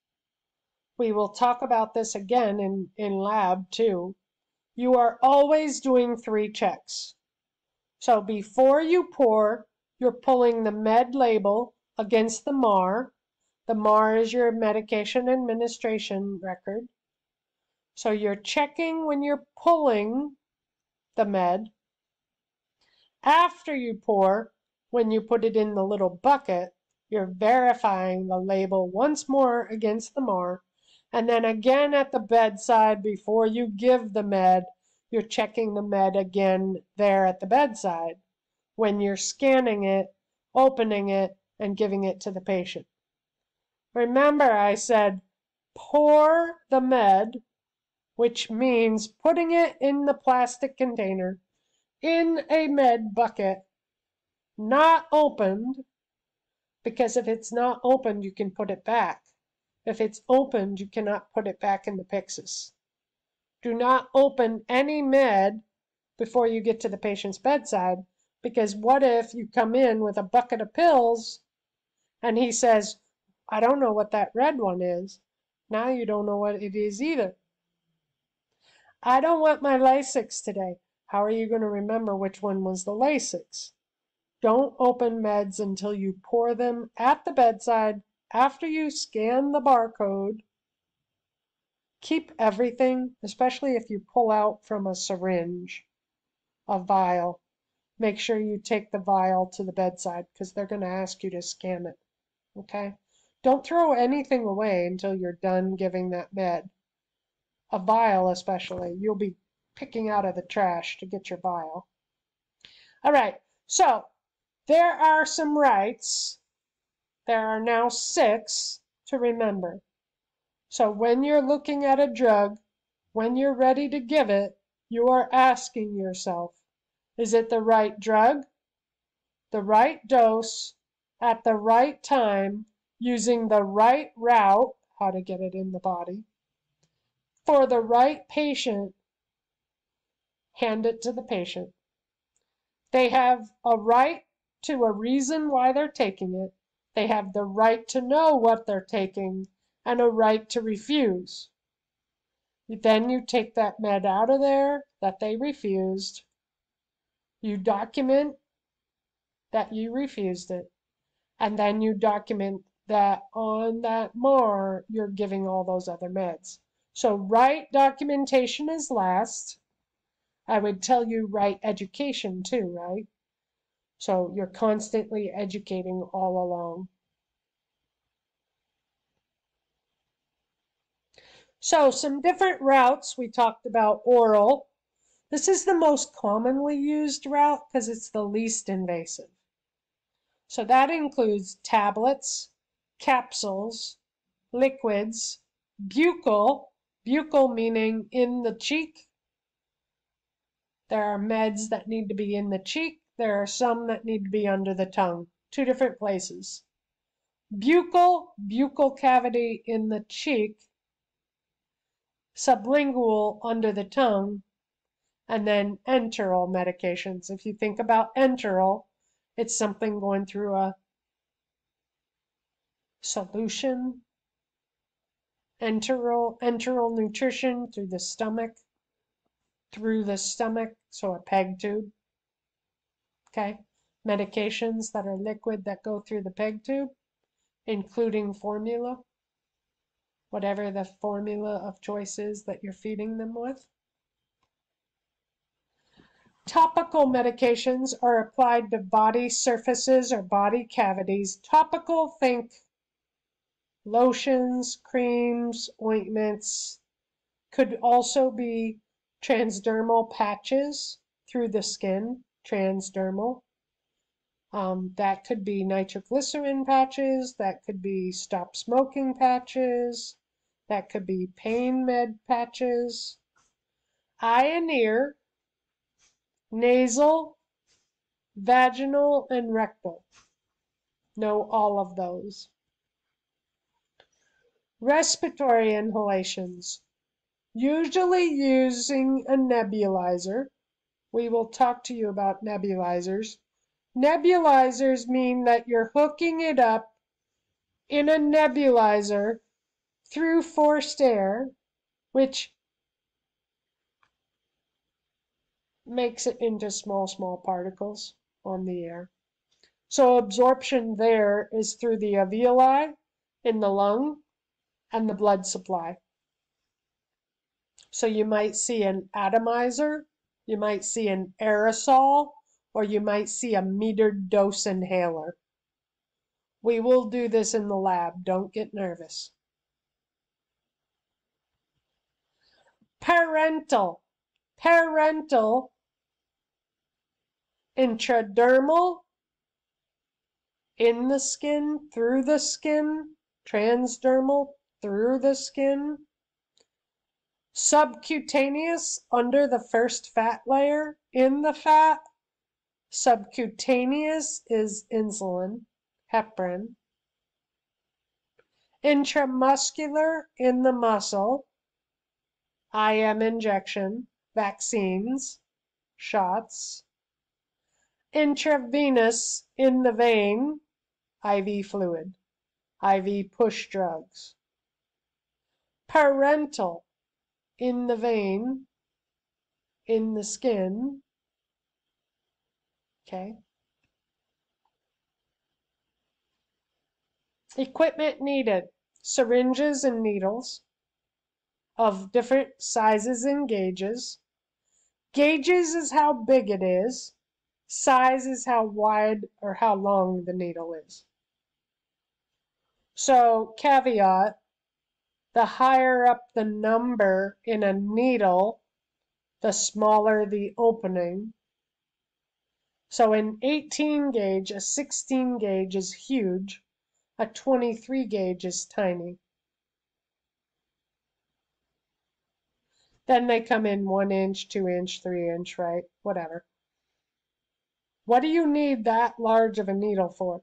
We will talk about this again in, in lab too. You are always doing three checks. So before you pour, you're pulling the med label against the MAR. The MAR is your medication administration record. So you're checking when you're pulling the med. After you pour, when you put it in the little bucket, you're verifying the label once more against the MAR. And then again at the bedside before you give the med, you're checking the med again there at the bedside when you're scanning it, opening it, and giving it to the patient. Remember, I said pour the med, which means putting it in the plastic container in a med bucket, not opened, because if it's not opened, you can put it back. If it's opened, you cannot put it back in the Pyxis. Do not open any med before you get to the patient's bedside, because what if you come in with a bucket of pills and he says, I don't know what that red one is. Now you don't know what it is either. I don't want my Lasix today. How are you going to remember which one was the Lasix? Don't open meds until you pour them at the bedside after you scan the barcode Keep everything, especially if you pull out from a syringe, a vial. Make sure you take the vial to the bedside because they're going to ask you to scan it. Okay? Don't throw anything away until you're done giving that med. A vial, especially. You'll be picking out of the trash to get your vial. All right, so there are some rights. There are now six to remember. So when you're looking at a drug, when you're ready to give it, you are asking yourself, is it the right drug, the right dose, at the right time, using the right route, how to get it in the body, for the right patient, hand it to the patient. They have a right to a reason why they're taking it. They have the right to know what they're taking and a right to refuse. Then you take that med out of there that they refused. You document that you refused it. And then you document that on that MAR, you're giving all those other meds. So write documentation is last. I would tell you write education too, right? So you're constantly educating all along. So some different routes. We talked about oral. This is the most commonly used route because it's the least invasive. So that includes tablets, capsules, liquids, buccal, buccal meaning in the cheek. There are meds that need to be in the cheek. There are some that need to be under the tongue, two different places. Buccal, buccal cavity in the cheek sublingual under the tongue, and then enteral medications. If you think about enteral, it's something going through a solution, enteral, enteral nutrition through the stomach, through the stomach, so a peg tube. Okay, medications that are liquid that go through the peg tube, including formula, whatever the formula of choice is that you're feeding them with. Topical medications are applied to body surfaces or body cavities. Topical, think lotions, creams, ointments. Could also be transdermal patches through the skin, transdermal. Um, that could be nitroglycerin patches, that could be stop smoking patches, that could be pain med patches. Eye and ear nasal, vaginal, and rectal. Know all of those. Respiratory inhalations, usually using a nebulizer. We will talk to you about nebulizers. Nebulizers mean that you're hooking it up in a nebulizer through forced air, which makes it into small, small particles on the air. So absorption there is through the alveoli in the lung and the blood supply. So you might see an atomizer, you might see an aerosol, or you might see a metered dose inhaler. We will do this in the lab, don't get nervous. Parental. Parenteral intradermal, in the skin, through the skin, transdermal, through the skin, subcutaneous, under the first fat layer, in the fat, subcutaneous is insulin, heparin, intramuscular, in the muscle, IM injection, vaccines, shots, intravenous in the vein, IV fluid, IV push drugs. Parental in the vein, in the skin. Okay. Equipment needed syringes and needles of different sizes and gauges. Gauges is how big it is. Size is how wide or how long the needle is. So, caveat, the higher up the number in a needle, the smaller the opening. So in 18 gauge, a 16 gauge is huge, a 23 gauge is tiny. Then they come in one inch, two inch, three inch, right? Whatever. What do you need that large of a needle for?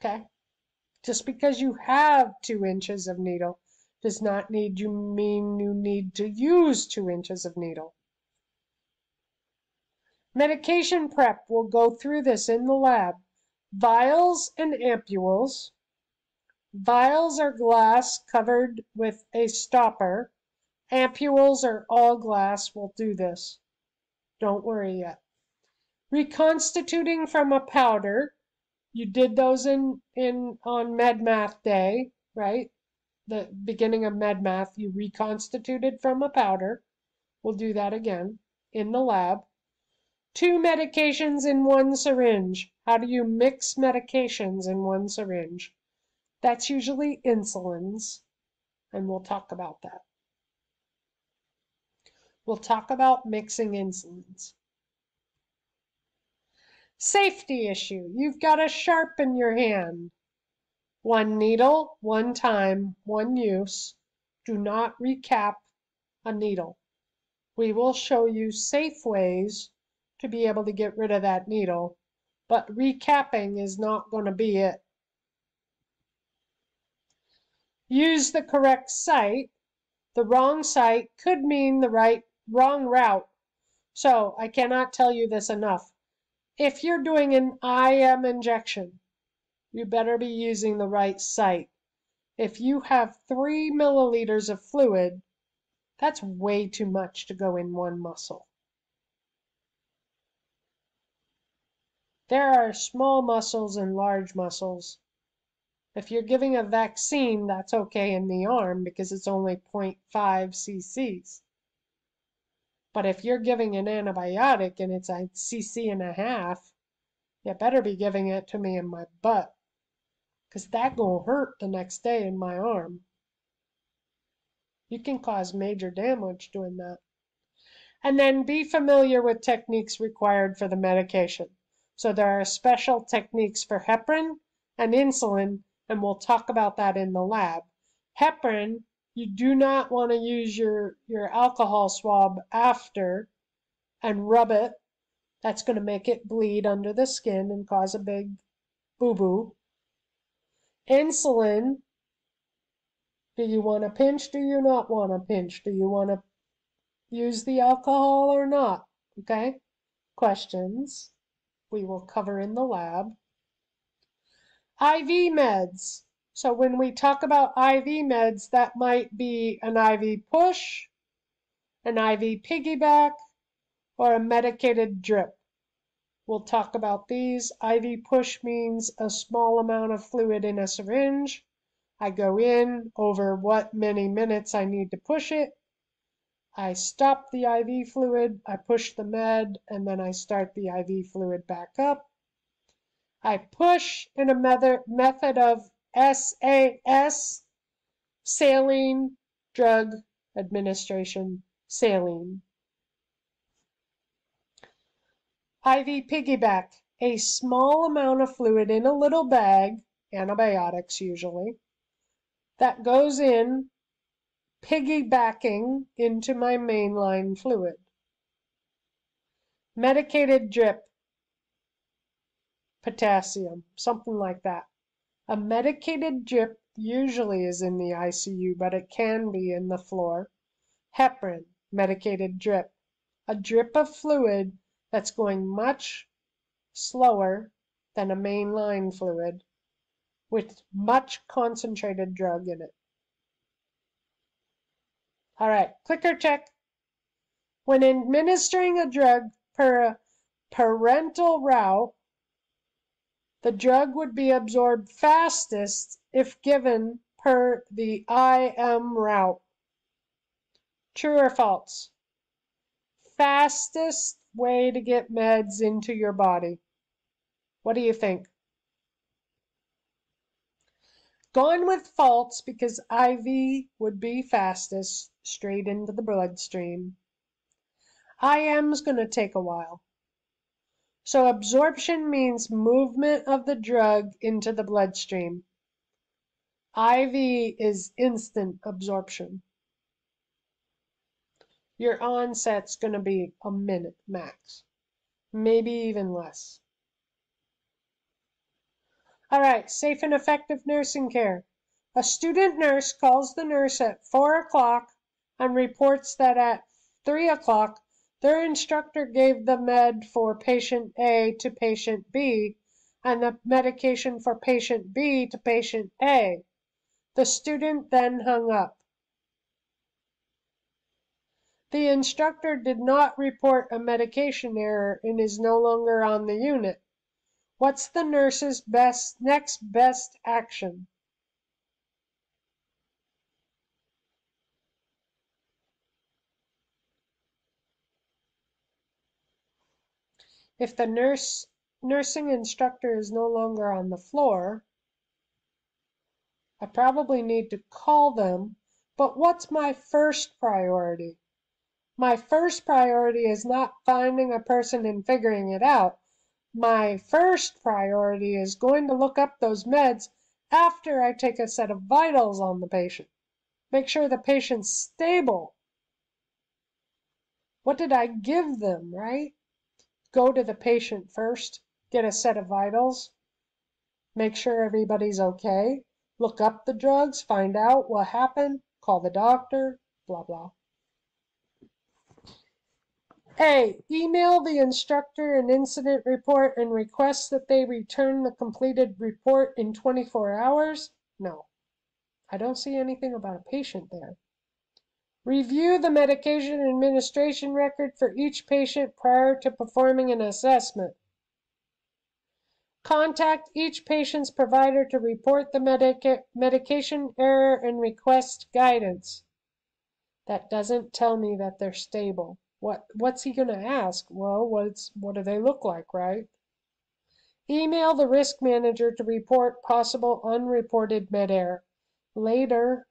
Okay. Just because you have two inches of needle does not need you mean you need to use two inches of needle. Medication prep, we'll go through this in the lab. Vials and ampules. Vials are glass covered with a stopper. Ampules are all glass. We'll do this. Don't worry yet reconstituting from a powder. You did those in, in on med math day, right? The beginning of med math, you reconstituted from a powder. We'll do that again in the lab. Two medications in one syringe. How do you mix medications in one syringe? That's usually insulins, and we'll talk about that. We'll talk about mixing insulins. Safety issue. You've got a sharp in your hand. One needle, one time, one use. Do not recap a needle. We will show you safe ways to be able to get rid of that needle, but recapping is not going to be it. Use the correct site. The wrong site could mean the right wrong route. So I cannot tell you this enough if you're doing an IM injection, you better be using the right site. If you have three milliliters of fluid, that's way too much to go in one muscle. There are small muscles and large muscles. If you're giving a vaccine, that's okay in the arm because it's only 0.5 cc's. But if you're giving an antibiotic and it's a cc and a half, you better be giving it to me in my butt. Cause that gonna hurt the next day in my arm. You can cause major damage doing that. And then be familiar with techniques required for the medication. So there are special techniques for heparin and insulin and we'll talk about that in the lab. Heparin, you do not want to use your, your alcohol swab after and rub it. That's going to make it bleed under the skin and cause a big boo-boo. Insulin, do you want to pinch? Do you not want to pinch? Do you want to use the alcohol or not? Okay, questions we will cover in the lab. IV meds. So when we talk about IV meds, that might be an IV push, an IV piggyback, or a medicated drip. We'll talk about these. IV push means a small amount of fluid in a syringe. I go in over what many minutes I need to push it. I stop the IV fluid, I push the med, and then I start the IV fluid back up. I push in a method of SAS, saline drug administration, saline. IV piggyback, a small amount of fluid in a little bag, antibiotics usually, that goes in piggybacking into my mainline fluid. Medicated drip, potassium, something like that. A medicated drip usually is in the ICU, but it can be in the floor. Heparin, medicated drip. A drip of fluid that's going much slower than a mainline fluid with much concentrated drug in it. All right, clicker check. When administering a drug per parenteral route, the drug would be absorbed fastest if given per the IM route. True or false? Fastest way to get meds into your body. What do you think? Gone with false because IV would be fastest straight into the bloodstream. IM's going to take a while. So absorption means movement of the drug into the bloodstream. IV is instant absorption. Your onset's going to be a minute max, maybe even less. All right, safe and effective nursing care. A student nurse calls the nurse at 4 o'clock and reports that at 3 o'clock their instructor gave the med for patient A to patient B and the medication for patient B to patient A. The student then hung up. The instructor did not report a medication error and is no longer on the unit. What's the nurse's best next best action? If the nurse nursing instructor is no longer on the floor, I probably need to call them, but what's my first priority? My first priority is not finding a person and figuring it out. My first priority is going to look up those meds after I take a set of vitals on the patient. Make sure the patient's stable. What did I give them, right? Go to the patient first, get a set of vitals, make sure everybody's okay, look up the drugs, find out what happened, call the doctor, blah, blah. A. Email the instructor an incident report and request that they return the completed report in 24 hours? No. I don't see anything about a patient there. Review the medication administration record for each patient prior to performing an assessment. Contact each patient's provider to report the medica medication error and request guidance. That doesn't tell me that they're stable. What what's he going to ask? Well, what's what do they look like, right? Email the risk manager to report possible unreported med error. Later.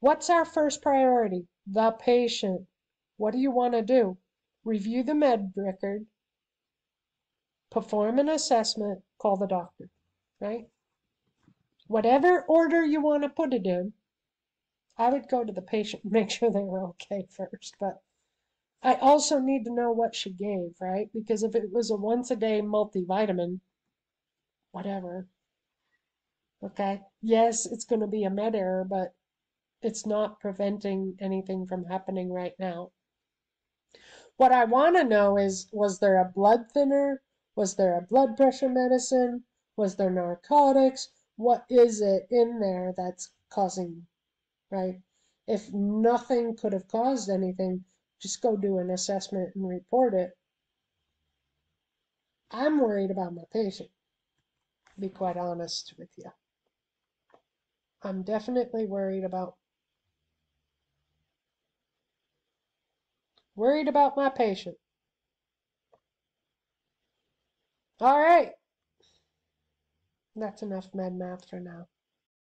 What's our first priority? The patient. What do you want to do? Review the med record, perform an assessment, call the doctor, right? Whatever order you want to put it in, I would go to the patient and make sure they were okay first. But I also need to know what she gave, right? Because if it was a once a day multivitamin, whatever. Okay. Yes, it's going to be a med error, but it's not preventing anything from happening right now. What I want to know is was there a blood thinner? Was there a blood pressure medicine? Was there narcotics? What is it in there that's causing, right? If nothing could have caused anything, just go do an assessment and report it. I'm worried about my patient, to be quite honest with you. I'm definitely worried about worried about my patient. All right. That's enough med math for now.